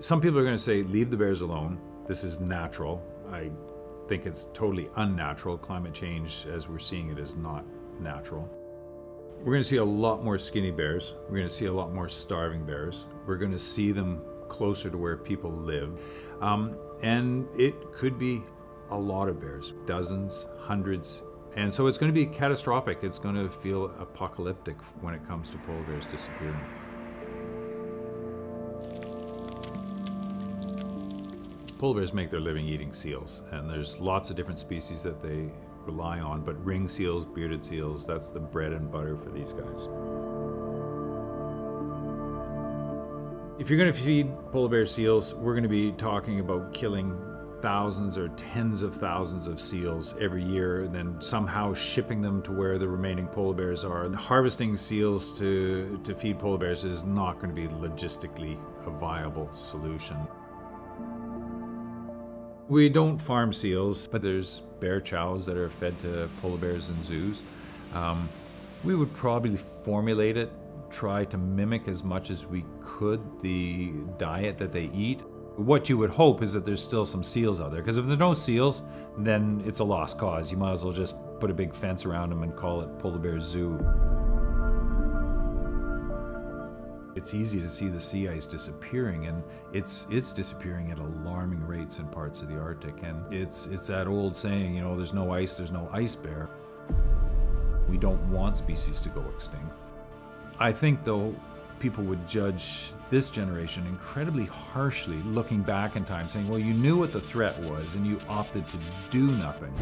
Some people are going to say, leave the bears alone. This is natural. I think it's totally unnatural. Climate change, as we're seeing it, is not natural. We're going to see a lot more skinny bears. We're going to see a lot more starving bears. We're going to see them closer to where people live. Um, and it could be a lot of bears, dozens, hundreds. And so it's going to be catastrophic. It's going to feel apocalyptic when it comes to polar bears disappearing. Polar bears make their living eating seals, and there's lots of different species that they rely on, but ring seals, bearded seals, that's the bread and butter for these guys. If you're going to feed polar bear seals, we're going to be talking about killing thousands or tens of thousands of seals every year, and then somehow shipping them to where the remaining polar bears are. And harvesting seals to, to feed polar bears is not going to be logistically a viable solution. We don't farm seals, but there's bear chows that are fed to polar bears in zoos. Um, we would probably formulate it, try to mimic as much as we could the diet that they eat. What you would hope is that there's still some seals out there, because if there's no seals, then it's a lost cause. You might as well just put a big fence around them and call it Polar Bear Zoo. It's easy to see the sea ice disappearing, and it's it's disappearing at alarming rates in parts of the Arctic. And it's it's that old saying, you know, there's no ice, there's no ice bear. We don't want species to go extinct. I think, though, people would judge this generation incredibly harshly looking back in time, saying, well, you knew what the threat was and you opted to do nothing.